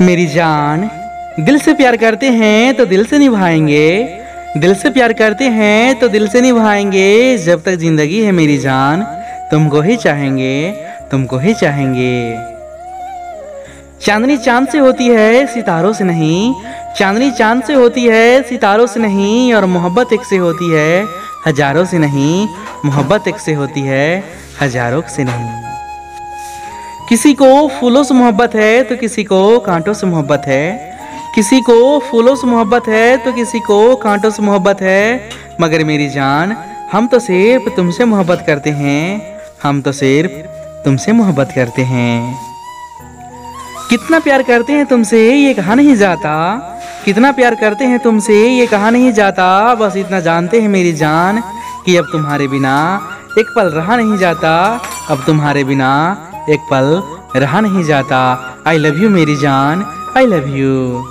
मेरी जान दिल से प्यार करते हैं तो दिल से निभाएँगे। दिल से प्यार करते हैं तो दिल से निभाएँगे। जब तक ज़िंदगी है मेरी जान, तुमको ही चाहेंगे, तुमको ही चाहेंगे। चांदनी चाँद से होती है, सितारों से नहीं। चांदनी चाँद से होती है, सितारों से नहीं और मोहब्बत एक से होती है, हज़ारों से नहीं। मोहब्बत एक से होती है, हज़ारों से नहीं। किसी को फूलों से मोहब्बत है तो किसी को कांटों से मोहब्बत है। किसी को फूलों से मोहब्बत है तो किसी को कांटों से मोहब्बत है। मगर मेरी जान, हम तो सिर्फ़ तुमसे मोहब्बत करते हैं। हम तो सिर्फ़ तुमसे मोहब्बत करते हैं। कितना प्यार करते हैं तुमसे, ये कहा नहीं जाता। कितना प्यार करते हैं तुमसे, ये कहा नहीं जाता। बस इतना जानते हैं मेरी जान कि अब तुम्हारे बिना एक पल रहा नहीं जाता। अब तुम्हारे बिना एक पल रहा नहीं जाता। आई लव यू मेरी जान। I love you